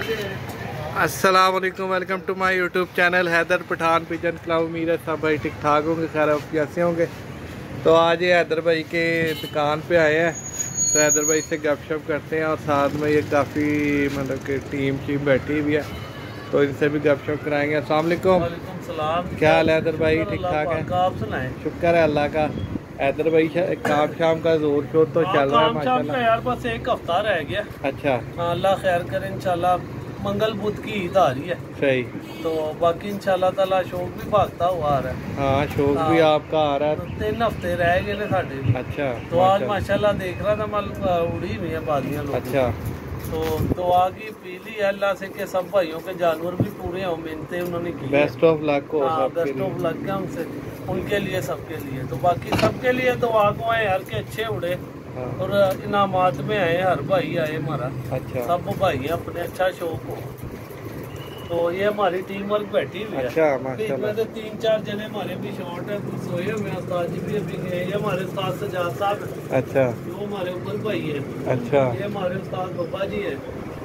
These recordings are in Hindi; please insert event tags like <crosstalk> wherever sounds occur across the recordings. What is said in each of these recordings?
अस्सलाम वालेकुम welcome to my YouTube channel Haider Pathan pigeon club उम्मीद है सब भाई ठीक ठाक होंगे खैर कैसे होंगे। तो आज ये हैदर भाई के दुकान पे आए हैं। तो हैदर भाई से गपशप करते हैं और साथ में ये काफ़ी मतलब कि टीम शीम बैठी हुई है। तो इनसे भी गपशप कराएँगे। अस्सलाम वालेकुम क्या हाल है हैदर भाई? ठीक ठाक है? आप सुनाएँ। शुक्र है अल्लाह का। हैदर भाई काम शाम का ज़ोर शोर तो हाँ, चल रहा है शाम का माशाल्लाह। यार बस एक हफ़्ता रह गया। अच्छा। हाँ, अल्लाह खैर करे इंशाल्लाह मंगल बुध की ईद आ रही है। सही। तो बाकी इंशाल्लाह ताला शौक भी भागता हुआ आ रहा है। हाँ शौक भी हाँ। आपका आ रहा तो है तीन हफ़्ते रह गए ने साढ़े अच्छा तो आज माशाल्लाह। माशाल्लाह देख रहा था मल उड़ी हुई है लोग अच्छा। तो दुआ की पीली है अल्लाह से कि सब भाइयों के जानवर भी पूरे हो मिलते उन्होंने की बेस्ट ऑफ़ लक हो हाँ बेस्ट ऑफ़ लग गया उनसे। उनके लिए सबके लिए। तो बाकी सबके लिए तो को आए यार के अच्छे उड़े। हाँ, और इनामात में आए हर भाई आए हमारा अच्छा। सब भाई अपने अच्छा शौक हो। तो ये हमारी टीम वर्क बैठी हुई है। अच्छा बीच माशाल्लाह में से तीन चार जने हमारे भी शॉर्ट है सोए हुए हैं। उस्ताद जी भी अभी गए ये हमारे उस्ताद सजाद साहब अच्छा। जो हमारे ऊपर भाई है। अच्छा। ये हमारे उस्ताद बब्बा जी है।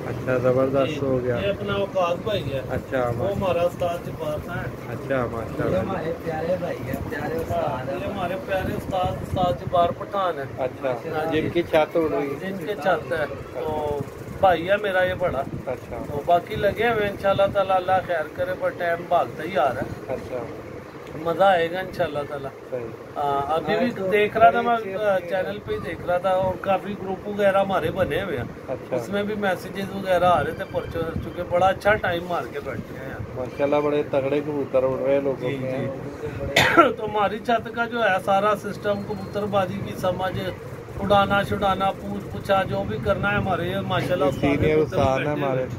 अच्छा ज़बरदस्त हो गया। ये अपना औकात भाई है। अच्छा वो हमारा उस्ताद जब्बार है। अच्छा माशाल्लाह। प्यारे भाई है प्यारे ये हमारे प्यारे उस्ताद उस्ताद जब्बार पठान है। अच्छा जिनकी छत उड़ रही है जिनके छत है। तो भाई है मेरा ये बड़ा। अच्छा। तो बाकी लगे हुए इंशाल्लाह ताला अल्लाह खैर करे पर टाइम भागता ही आ रहा है। अच्छा। मज़ा आएगा इंशाल्लाह ताला। हाँ, अभी भी देख रहा था मैं चैनल पे ही देख रहा था और काफ़ी ग्रुप वगैरह हमारे बने हुए हैं। अच्छा। उसमें भी मैसेजेस वगैरह आ रहे थे परचो चुके बड़ा अच्छा टाइम मार के बैठे हैं माशाल्लाह बड़े तगड़े कबूतर उड़ रहे हैं लोगों के <coughs> तो हमारी छत का जो है सारा सिस्टम कबूतरबाजी की समझ उड़ाना छुड़ाना पूछ पूछा जो भी करना है हमारे हैं बैठे हमारे। हैं।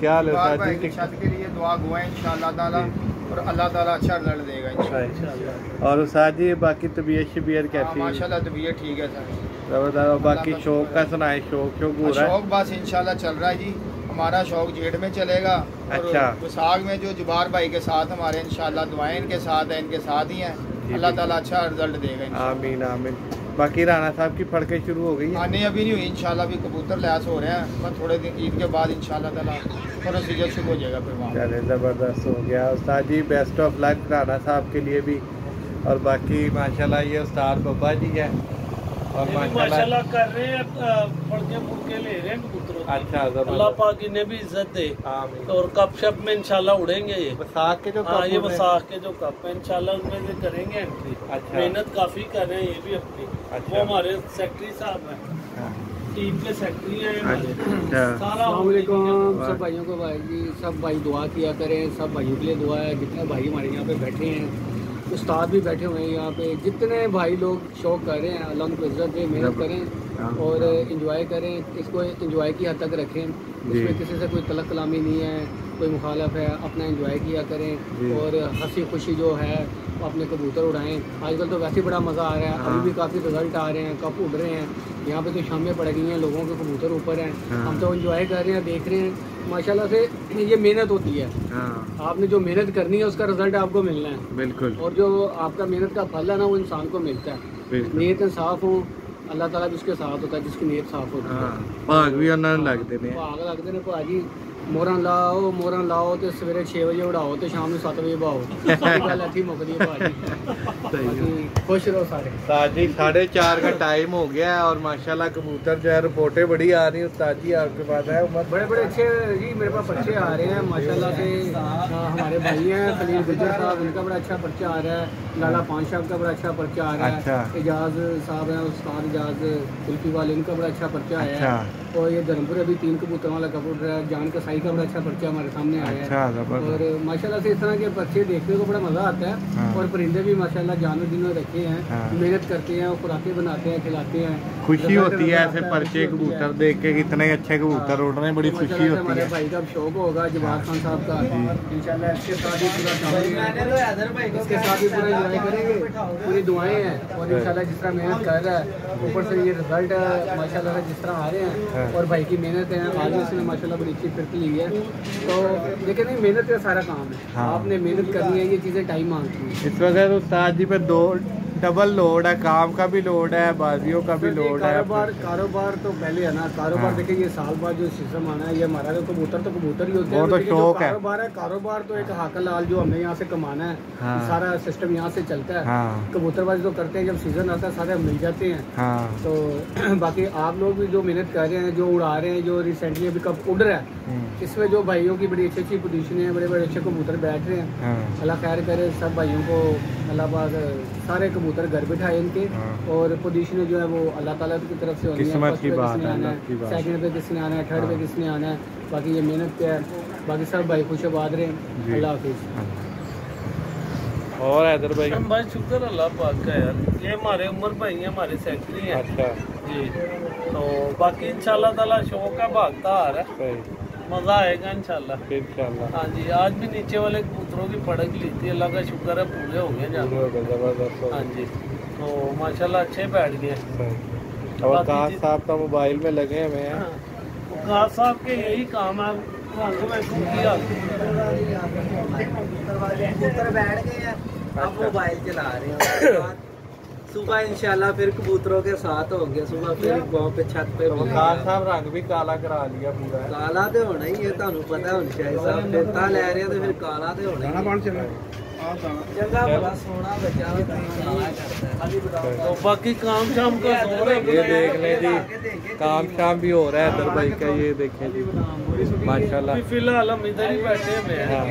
क्या हाल है की ठीक छत के लिए दुआ गुआ इंशाल्लाह ताला। और अल्लाह ताला अच्छा रिज़ल्ट देगा इंशाल्लाह। और उस्ताद जी बाकी तबीयत शबीयत हाँ, कैसी? है माशाल्लाह तबीयत ठीक है सर बाकी शौक का सुनाए शौक शौक हो रहा है? शौक बस इंशाल्लाह चल रहा है जी। हमारा शौक जेठ में चलेगा। और अच्छा। विसाख में जो जुबार भाई के साथ हमारे इंशाल्लाह दुआएँ इनके साथ हैं इनके साथ ही हैं। अल्लाह। ताला अच्छा रिज़ल्ट देगा आमीन आमीन। बाकी राणा साहब की फड़के शुरू हो गई है। आने अभी नहीं हुई। इंशाल्लाह अभी कबूतर लैस हो रहे हैं। थोड़े दिन ईद के बाद इंशाल्लाह ताला थोड़ा सीज़न शुरू हो जाएगा फिर वहाँ। चले ज़बरदस्त हो गया। उस्ताद ji best of luck Rana साहब के लिए भी। और बाकी माशाल्लाह ये उस्ताद बब्बा जी है। माशाल्लाह। माशाल्लाह कर रहे हैं फड़के फुड़के ले रहे हैं कबूतरों अच्छा अल्लाह पाक इन्हें भी इज़्ज़त दे। आमीन। और कप शप में इंशाल्लाह उड़ेंगे ये। वसाख के जो हाँ ये कप हैं- वसाख के जो कप है इंशाल्लाह उनमें से करेंगे एंट्री अच्छा। मेहनत काफ़ी कर रहे हैं ये भी अपनी। अच्छा। वो हमारे सेक्रेटरी साहब हैं। हाँ, टीम के सेक्रेटरी हैं अच्छा। सारा अलैक्म सब भाइयों को भाई जी सब भाई दुआ किया करें सब भाइयों के लिए दुआ है। जितने भाई हमारे यहाँ पे बैठे हैं। उस्ताद भी बैठे हुए हैं यहाँ पे। जितने भाई लोग शौक कर रहे हैं अलम को इज़्ज़त दें मेहनत करें हाँ, और इन्जॉय इंजॉय करें इसको इंजॉय की हद तक रखें। इसमें किसी से कोई तलक कलामी नहीं है कोई मुखालफ है अपना इंजॉय किया करें और हँसी खुशी जो है वो अपने कबूतर उड़ाएँ। आजकल तो वैसे ही बड़ा मज़ा आ रहा है हाँ। अभी भी काफ़ी रिज़ल्ट आ रहे हैं कप उड़ रहे हैं। यहाँ पे तो शामें पड़ गई हैं लोगों के कबूतर ऊपर हैं। हाँ। हम तो इंजॉय कर रहे हैं देख रहे हैं। माशाल्लाह से ये मेहनत होती है। हाँ। आपने जो मेहनत करनी है उसका रिज़ल्ट आपको मिलना है। बिल्कुल। और जो आपका मेहनत का फल है ना वो इंसान को मिलता है। नीयत साफ़ हो अल्लाह ताला भी उसके साथ होता है जिसकी नीयत साफ होती है हाँ भाग भी ਉਹਨਾਂ ਨੂੰ ਲੱਗਦੇ ਨੇ ਭਾਗ ਲੱਗਦੇ ਨੇ ਭਾਜੀ ਮੋਰਾਂ ਲਾਓ ਮੋਰਾਂ ਲਾਓ ਤੇ ਸਵੇਰੇ 6 ਵਜੇ ਉਡਾਓ ਤੇ ਸ਼ਾਮ ਨੂੰ 7 ਵਜੇ ਬਾਓ ਸਾਰੀ ਗੱਲ ਇੱਥੇ ਹੀ ਮੁੱਕਦੀ ਹੈ ਭਾਜੀ सही है ਬਾਕੀ ਖੁਸ਼ ਰਹੋ ਸਾਰੇ उस्ताद जी साढ़े चार का टाइम हो गया है और माशाल्लाह कबूतर जो है रिपोर्टें बड़ी आ रही है उस्ताद जी आपके पास है उम्र बड़े बड़े अच्छे जी मेरे पास पर्चे आ रहे हैं माशाल्लाह से आ, हमारे भाई हैं खलील गुजर साहब उनका बड़ा अच्छा पर्चा आ रहा है लाला पान साहब का बड़ा अच्छा पर्चा आ रहा अच्छा। है एजाज साहब हैं उस्ताद एजाज कुल्फी वाले उनका बड़ा अच्छा पर्चा आया अच्छा है और ये धर्मपुर अभी तीन कबूतर वाला कबूतर है जान कसाई का बड़ा अच्छा पर्चा हमारे सामने आया अच्छा है और माशाल्लाह से इस तरह के पर्चे देखने को बड़ा मज़ा आता है। हाँ। और परिंदे भी माशाल्लाह जानवर जिन्होंने रखे हैं हाँ। मेहनत करते हैं और खुराकें बनाते हैं खिलाते हैं। खुशी होती है ऐसे पर्चे है। कबूतर देख के कितने अच्छे कबूतर उड़ रहे हैं बड़ी खुशी होती हमारे है। भाई का शौक होगा जवाब खान साहब का। इंशाल्लाह इसके साथ ही पूरा इसके साथ ही पूरा इंजॉय करेंगे। पूरी दुआएँ हैं। और इंशाल्लाह जिस तरह मेहनत कर रहा है ऊपर से ये रिज़ल्ट माशाल्लाह जिस तरह आ रहे हैं हाँ। और भाई की मेहनत है आज उसने माशाल्लाह बड़ी अच्छी फिरकी ली है। तो लेकिन नहीं मेहनत का सारा काम है। हाँ। आपने मेहनत करनी है ये चीज़ें टाइम मांगती है। इस वक्त उस्ताद जी पर दो डबल लोड है काम का भी लोड है बाजियों का भी लोड है। कारोबार कारोबार तो पहले है ना कारोबार हाँ। देखिए ये साल बाद जो सिस्टम आना है ये हमारा तो कबूतर तो कबूतर ही होते हैं तो शौक है। कारोबार है कारोबार तो एक हाकल लाल जो हमने यहाँ से कमाना है हाँ। सारा सिस्टम यहाँ से चलता है। हाँ। कबूतरबाजी तो करते हैं जब सीज़न आता है सारे मिल जाते हैं। हाँ। तो <clears throat> बाकी आप लोग भी जो मेहनत कर रहे हैं जो उड़ा रहे हैं जो रिसेंटली अभी कब उड़ रहा है हम्म, इसमें जो भाइयों की बड़ी अच्छी अच्छी पोजिशन है बड़े बड़े अच्छे कबूतर बैठ रहे हैं। हाँ। अल्लाह खैर करे सब भाइयों को अल्लाह पाक सारे कबूतर घर बिठाए इनके हाँ। और पोजीशन जो है वो अल्लाह ताला की तरफ़ से होनी है फ़र्स्ट की पे बात किसने आना की बात। सेकंड पे किसने आना है थर्ड पे हाँ। किसने आना है बाकी ये मेहनत पे है। बाकी सब भाई खुश आबाद रहे अल्लाह हाफिज़। हाँ। और हैदर भाई? हम भाई शुक्र अल्लाह पाक का यार। ये हमारे उम्र भाई हैं हमारे सेक्रेटरी हैं। अच्छा। जी। तो बाकी इंशाल्लाह ताला शौक है भागता आ रहा है। मज़ा आएगा इंशाल्लाह। इंशाल्लाह। हाँ जी आज भी नीचे वाले कबूतरों की पड़क ली थी अल्लाह का शुक्र है पूरे हो गए हो ज़बरदस्त हाँ जी तो माशाल्लाह अच्छे बैठ गए। और काश साहब तो मोबाइल में लगे हुए हैं। हाँ साहब के यही काम है कबूतर बैठ गए हैं अब मोबाइल चला रहे हैं सुबह इंशाल्लाह फिर कबूतरों के साथ होंगे सुबह फिर वहाँ पे छत पे तो वकार साहब रंग भी काला करा लिया पूरा ਕਾਲਾ ਤੇ ਹੋਣਾ ਹੀ ਹੈ ਤੁਹਾਨੂੰ ਪਤਾ ਹੁਣ ਸ਼ਾਇਦ ਸਾਹਿਬ ਫਿਰਤਾ ਲੈ ਰਹੇ ਆ ਤੇ ਫਿਰ ਕਾਲਾ ਤੇ ਹੋਣਾ ਹੀ ਹੈ बाकी काम शाम का ये देख ले जी काम शाम भी हो रहा है इधर भाई का ये देखे जी। माशाल्लाह। फ़िलहाल हम इधर ही बैठे हैं। हाँ।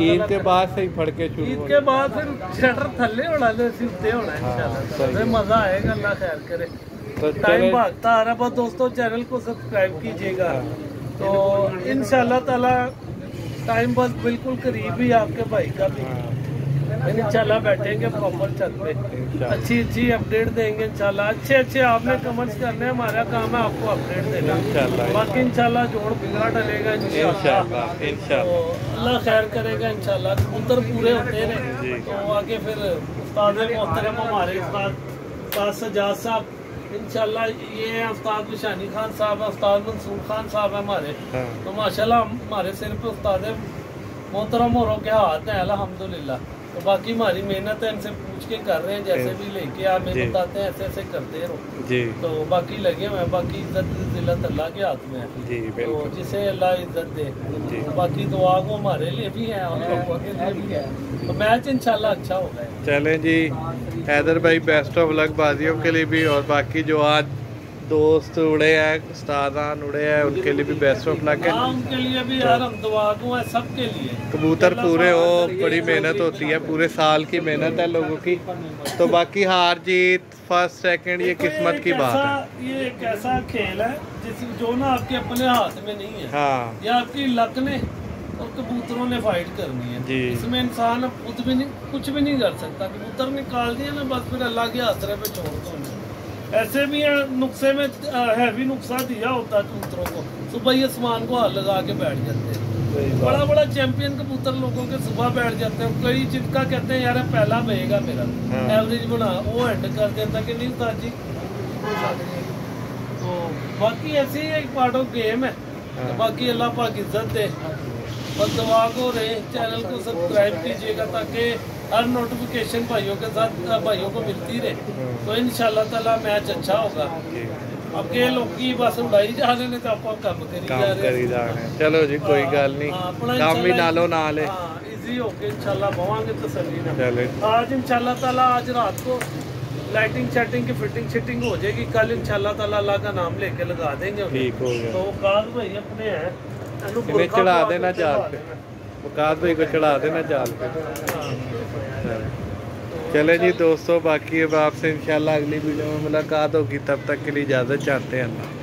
ईद के बाद से ही फड़ के शुरू ईद के बाद फिर शटर थल्ले होना सीधे होना हाँ, इंशाल्लाह। मज़ा आएगा अल्लाह खैर करे। तो टाइम भागता आ रहा बस दोस्तों चैनल को सब्सक्राइब कीजिएगा। हाँ। तो इन ताला टाइम बस बिल्कुल करीब ही आपके भाई का भी। हाँ, इंशाल्लाह बैठेंगे प्रॉपर छत पे। अच्छी अच्छी अपडेट देंगे इंशाल्लाह। अच्छे अच्छे आपने कमेंट्स करने हमारा काम है आपको अपडेट देना। बाकी इंशाल्लाह जोड़ बिगड़ा डलेगा इंशाल्लाह। इंशाल्लाह तो अल्लाह खैर करेगा इंशाल्लाह। कबूतर पूरे होते रहे तो आगे फिर उस्ताद मोहतरम हमारे उस्ताद उस्ताद सजाद साहब। इंशाल्लाह ये उस्ताद बिशानी खान साहब है उस्ताद मंसूर खान साहब है हमारे। हाँ, तो माशाल्लाह हमारे सिर पे उस्ताद मोहतरम और के हाथ हैं अल्हम्दुलिल्लाह। तो बाकी हमारी मेहनत है इनसे पूछ के कर रहे हैं जैसे भी लेके आप हमें बताते हैं ऐसे ऐसे करते रहो। जी। तो बाकी लगे हुए हैं बाकी इज़्ज़त जिल्लत अल्लाह के हाथ में है। जी तो जिसे अल्लाह इज़्ज़त दे। जी। तो बाकी दुआ को हमारे लिए भी है और लोगों के लिए भी है। तो मैच इंशाल्लाह अच्छा होगा। चलें जी। हैदर भाई बेस्ट ऑफ़ लक बाजियों के लिए भी और बाकी जो आज दोस्त उड़े हैं उस्तादान उड़े हैं उनके लिए भी बेस्ट ऑफ़ लक है। हाँ उनके लिए भी यार हम दुआ है सबके लिए। कबूतर पूरे हो बड़ी मेहनत होती है पूरे साल की मेहनत है लोगों की। तो बाकी हार जीत फ़र्स्ट सेकंड ये किस्मत की बात है। ये एक ऐसा खेल है जिस जो ना आपके अपने हाथ में नहीं है हाँ। ये आपकी लक ने और कबूतरों ने फाइट करनी है। जी। इसमें इंसान खुद भी नहीं कुछ भी नहीं कर सकता। कबूतर निकाल दिया ना बस फिर अल्लाह के आसरे पे छोड़ दो। ऐसे भी नुक्से में हैवी नुक्सा दिया होता है कबूतरों को सुबह ही आसमान को हाथ लगा के बैठ जाते हैं बड़ा बड़ा चैंपियन कबूतर लोगों के सुबह बैठ जाते हैं कई जिनका कहते हैं यार पहला बहेगा मेरा हाँ। एवरेज बना वो एंड कर देता कि नहीं उस्ताद जी तो बाकी ऐसे ही एक पार्ट ऑफ़ गेम है हाँ। तो बाकी अल्लाह पाक इज़्ज़त दे बस दुआ को रहे चैनल को सब्सक्राइब कीजिएगा ताकि हर नोटिफिकेशन भाइयों के साथ भाइयों को मिलती रहे। तो इन ताला मैच अच्छा होगा। फिटिंग शिटिंग हो। जाएगी। कल इंशाल्लाह ताला का नाम लेके लगा देंगे चढ़ा देना चाल पे। काज भाई को चढ़ा देना चाल पे। चले जी दोस्तों, बाकी अब आपसे इंशाल्लाह अगली वीडियो में मुलाकात होगी। तब तक के लिए इजाज़त चाहते हैं अल्लाह।